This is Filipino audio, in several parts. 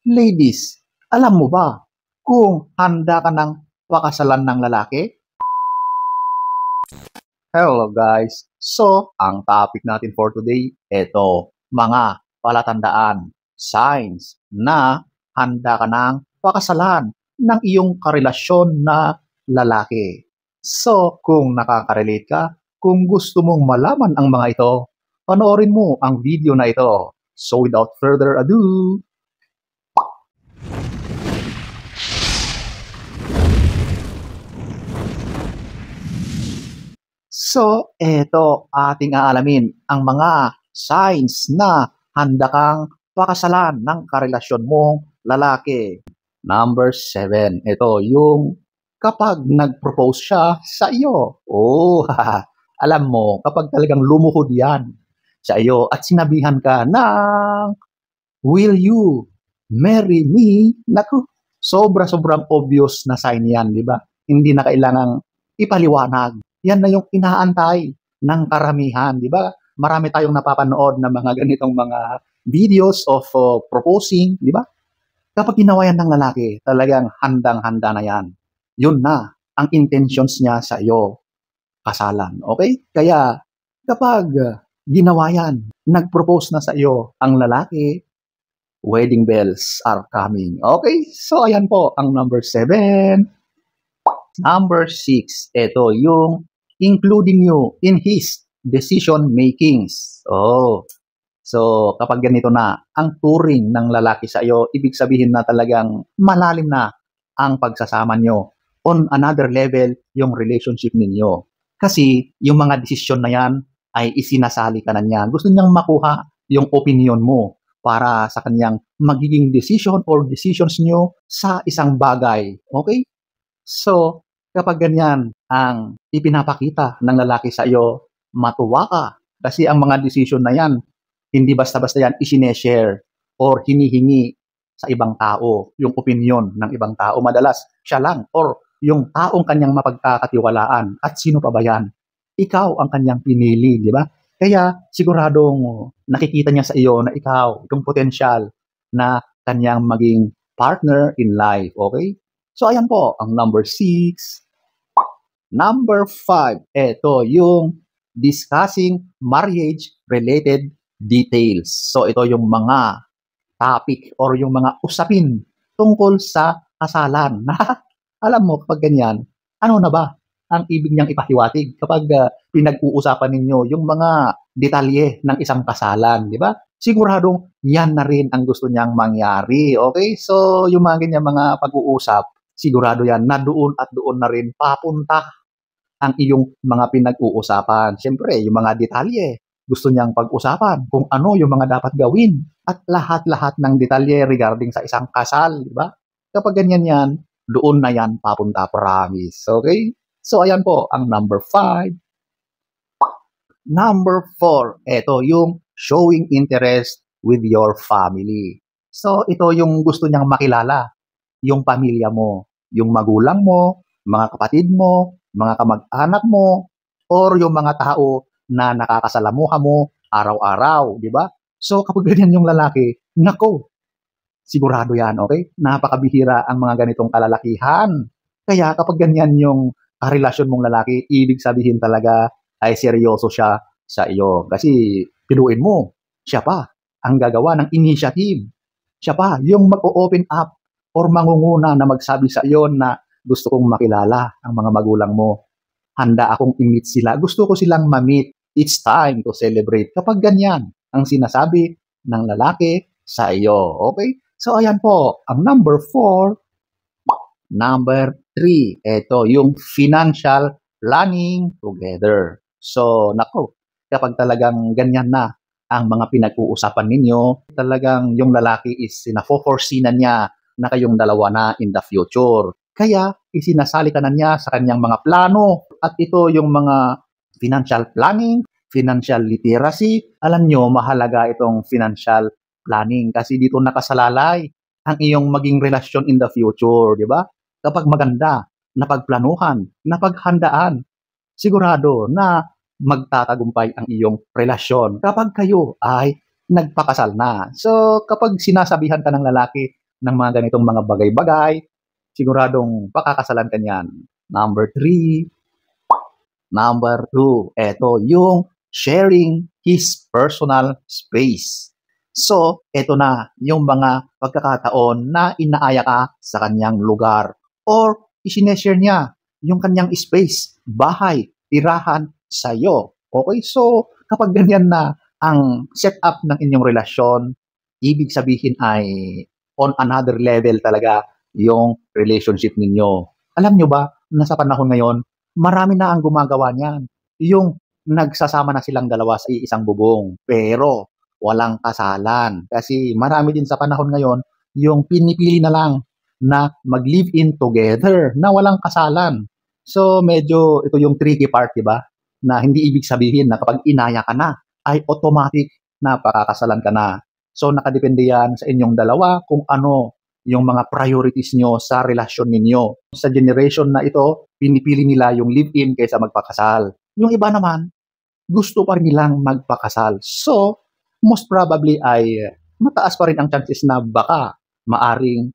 Ladies, alam mo ba kung handa ka ng pakasalan ng lalaki? Hello guys! So, ang topic natin for today, ito, mga palatandaan, signs na handa ka ng pakasalan ng iyong karelasyon na lalaki. So, kung nakaka-relate ka, kung gusto mong malaman ang mga ito, panoorin mo ang video na ito. So, without further ado, So, eto ating aalamin ang mga signs na handa kang pakasalan ng karelasyon mong lalaki. Number seven, ito yung kapag nag-propose siya sa iyo. Oh, alam mo, kapag talagang lumuhod yan sa iyo at sinabihan ka ng Will you marry me? Naku, sobra-sobrang obvious na sign yan, di ba? Hindi na kailangang ipaliwanag yan na yung inaantay ng karamihan, di ba? Marami tayong napapanood na mga ganitong mga videos of uh, proposing, di ba? Kapag ginawa yan ng lalaki, talagang handang-handa na yan. Yun na ang intentions niya sa iyo, kasalan. Okay? Kaya kapag ginawa yan, nag-propose na sa iyo ang lalaki, wedding bells are coming. Okay? So, ayan po ang number seven. Number six, ito yung including you in his decision makings. Oh. So, kapag ganito na, ang turing ng lalaki sa iyo, ibig sabihin na talagang malalim na ang pagsasama nyo. On another level, yung relationship ninyo. Kasi, yung mga desisyon na yan, ay isinasali ka na niya. Gusto niyang makuha yung opinion mo para sa kanyang magiging decision or decisions nyo sa isang bagay. Okay? So, Kapag ganyan ang ipinapakita ng lalaki sa iyo, matuwa ka. Kasi ang mga decision na yan, hindi basta-basta yan isineshare or hinihingi sa ibang tao, yung opinion ng ibang tao. Madalas, siya lang or yung taong kanyang mapagkakatiwalaan. At sino pa ba yan? Ikaw ang kanyang pinili, di ba? Kaya siguradong nakikita niya sa iyo na ikaw, yung potensyal na kanyang maging partner in life, okay? So, ayan po, ang number six. Number five, ito yung discussing marriage-related details. So, ito yung mga topic or yung mga usapin tungkol sa kasalan. Alam mo, kapag ganyan, ano na ba ang ibig niyang ipahiwatig kapag uh, pinag-uusapan ninyo yung mga detalye ng isang kasalan, di ba? Siguradong yan na rin ang gusto niyang mangyari. Okay? So, yung mga ganyan mga pag-uusap, sigurado yan na doon at doon na rin papunta ang iyong mga pinag-uusapan. Siyempre, yung mga detalye, gusto niyang pag-usapan kung ano yung mga dapat gawin at lahat-lahat ng detalye regarding sa isang kasal, di ba? Kapag ganyan yan, doon na yan papunta, promise. Okay? So, ayan po, ang number five. Number four, ito yung showing interest with your family. So, ito yung gusto niyang makilala, yung pamilya mo yung magulang mo, mga kapatid mo, mga kamag-anak mo, or yung mga tao na nakakasalamuha mo araw-araw, di ba? So kapag ganyan yung lalaki, nako, sigurado yan, okay? Napakabihira ang mga ganitong kalalakihan. Kaya kapag ganyan yung relasyon mong lalaki, ibig sabihin talaga ay seryoso siya sa iyo. Kasi pinuin mo, siya pa ang gagawa ng initiative. Siya pa yung mag-open up or mangunguna na magsabi sa iyo na gusto kong makilala ang mga magulang mo. Handa akong i-meet sila. Gusto ko silang ma-meet. It's time to celebrate. Kapag ganyan ang sinasabi ng lalaki sa iyo. Okay? So, ayan po. Ang number four. Number three. Ito, yung financial planning together. So, nako, kapag talagang ganyan na ang mga pinag-uusapan ninyo, talagang yung lalaki is sinafo-foresee na niya na kayong dalawa na in the future. Kaya isinasali ka na niya sa kanyang mga plano at ito yung mga financial planning, financial literacy. Alam nyo, mahalaga itong financial planning kasi dito nakasalalay ang iyong maging relasyon in the future, di ba? Kapag maganda, napagplanuhan, napaghandaan, sigurado na magtatagumpay ang iyong relasyon kapag kayo ay nagpakasal na. So, kapag sinasabihan ka ng lalaki ng mga ganitong mga bagay-bagay, siguradong pakakasalan ka niyan. Number three, number two, eto yung sharing his personal space. So, eto na yung mga pagkakataon na inaaya ka sa kanyang lugar or isineshare niya yung kanyang space, bahay, tirahan sa iyo. Okay, so kapag ganyan na ang setup ng inyong relasyon, ibig sabihin ay on another level talaga yung relationship ninyo. Alam nyo ba, nasa panahon ngayon, marami na ang gumagawa niyan. Yung nagsasama na silang dalawa sa isang bubong, pero walang kasalan. Kasi marami din sa panahon ngayon, yung pinipili na lang na mag-live-in together na walang kasalan. So medyo ito yung tricky part, di ba? Na hindi ibig sabihin na kapag inaya ka na, ay automatic na pakakasalan ka na. So nakadepende yan sa inyong dalawa kung ano yung mga priorities nyo sa relasyon ninyo. Sa generation na ito, pinipili nila yung live-in kaysa magpakasal. Yung iba naman, gusto pa rin nilang magpakasal. So, most probably ay mataas pa rin ang chances na baka maaring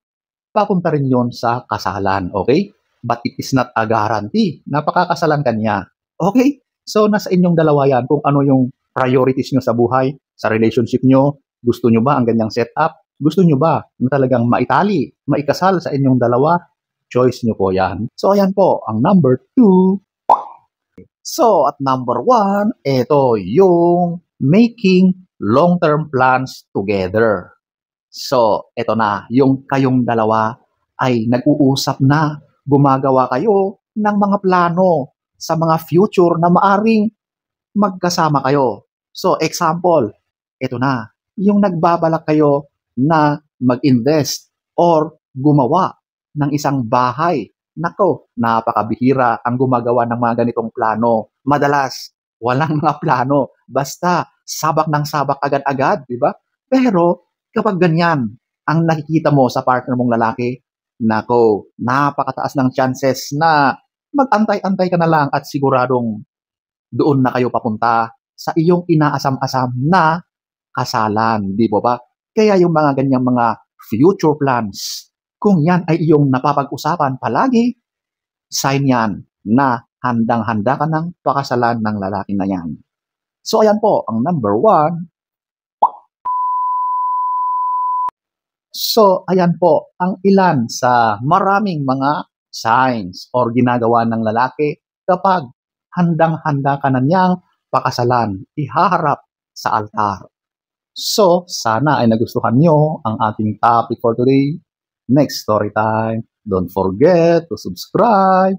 papunta rin yon sa kasalan. Okay? But it is not a guarantee na pakakasalan ka niya. Okay? So, nasa inyong dalawa yan kung ano yung priorities nyo sa buhay, sa relationship nyo, gusto nyo ba ang ganyang setup? Gusto nyo ba na talagang maitali, maikasal sa inyong dalawa? Choice nyo po yan. So, ayan po, ang number two. So, at number one, ito yung making long-term plans together. So, ito na, yung kayong dalawa ay nag-uusap na, gumagawa kayo ng mga plano sa mga future na maaring magkasama kayo. So, example, ito na, yung nagbabalak kayo na mag-invest or gumawa ng isang bahay. Nako, napakabihira ang gumagawa ng mga ganitong plano. Madalas, walang mga plano. Basta, sabak ng sabak agad-agad, di ba? Pero, kapag ganyan, ang nakikita mo sa partner mong lalaki, nako, napakataas ng chances na mag-antay-antay ka na lang at siguradong doon na kayo papunta sa iyong inaasam-asam na kasalan, di ba ba? Kaya yung mga ganyang mga future plans, kung yan ay iyong napapag-usapan palagi, sign yan na handang-handa ka ng pakasalan ng lalaki na yan. So ayan po, ang number one. So ayan po, ang ilan sa maraming mga signs or ginagawa ng lalaki kapag handang-handa ka na niyang pakasalan, ihaharap sa altar. So, sana ay nagustuhan nyo ang ating topic for today. Next story time. Don't forget to subscribe